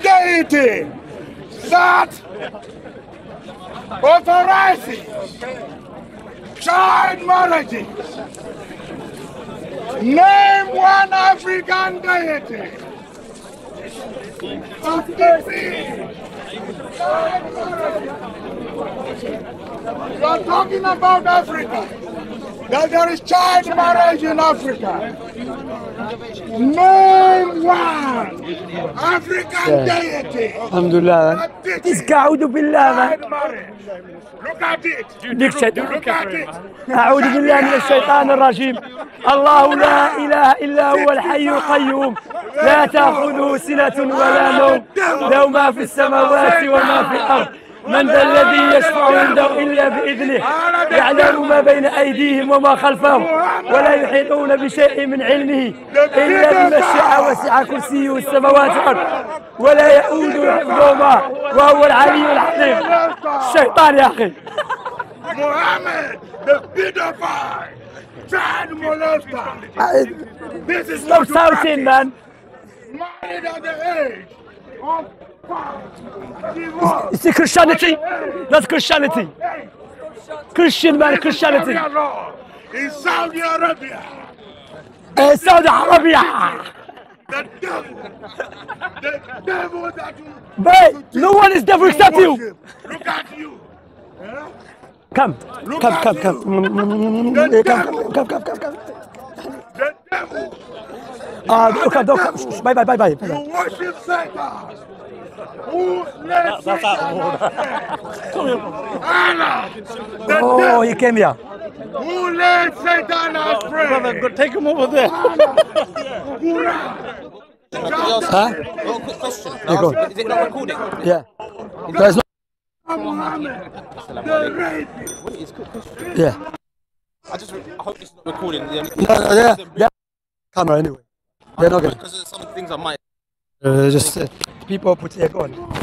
Deity that authorizes child marriage. Name one African deity that defeats child. You are talking about Africa. That there is child marriage in Africa. Name one African deity. Alhamdulillah. billah man. child marriage. Look at it. Look at it. أعوذ بالله من الشيطان الرجيم الله لا إله إلا هو الحي القيوم لا تأخذه سنة ولا نوم له ما في السماوات وما في الأرض من ذا الذي يشفع عنده إلا بإذنه يعلم ما بين أيديهم وما خلفهم ولا يحيطون بشيء من علمه إلا بما شاء وسع كرسيه السماوات والأرض ولا يؤود حفظهما وهو العلي العظيم الشيطان يا أخي Muhammad, the pedophile, child molester. This is Stop shouting, man. Married at the age of Divorce. It's Christianity. That's Christianity. Christian man, Christianity. In Saudi Arabia. Uh, Saudi Arabia. The devil, the devil that you. But no one is devil except you. Look at you. Huh? Come, come, come, come. Eh, Come, come, come, come, come, come. The devil. Ah, okay, don't come. Shh, Bye, bye, bye, bye. You worship Satan. Who let Satan Allah. The Oh, devil. he came here. Who let Satan astray? Go take him over there. Huh? Oh, quick question. Yeah, go. Is it not recording? Yeah. There's no. Muhammad, the rapist. Yeah. I just I hope it's not recording. Yeah, No, no, yeah. Yeah. Camera anyway. They're not good. Because of some things I might. Uh, just uh, people put echo on.